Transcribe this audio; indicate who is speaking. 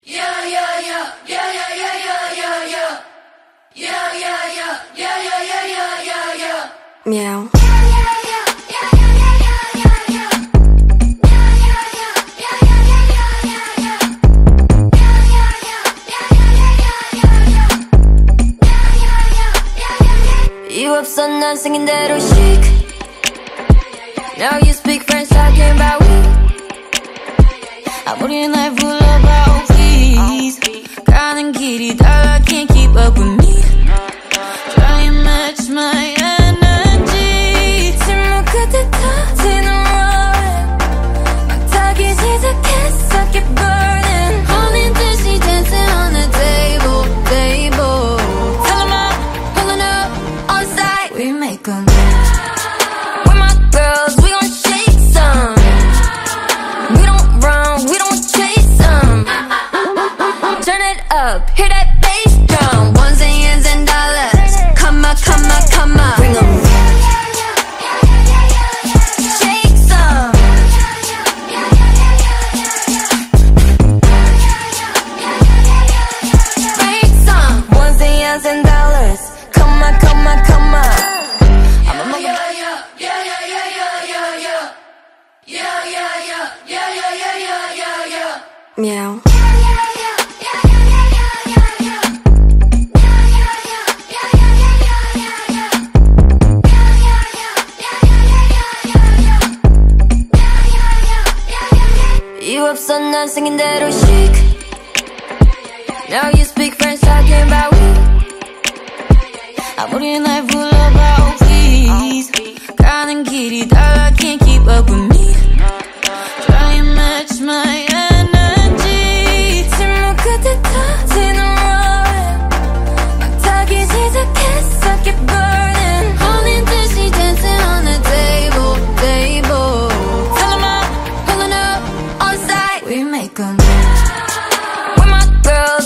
Speaker 1: Yeah, yeah, yeah, yeah, yeah, yeah, yeah, yeah, yeah. Yeah, yeah, yeah, yeah, yeah, yeah, yeah, yeah, yeah.
Speaker 2: Meow. You 없어 난 생긴 대로 chic Now you speak French talking about we 아무리 날 불러봐 oh please 가는 길이 달라 can't Meow You 없어 난 생긴 대로 chic Now you speak French talking about we 아무리 날 불러봐 take a. With my girls.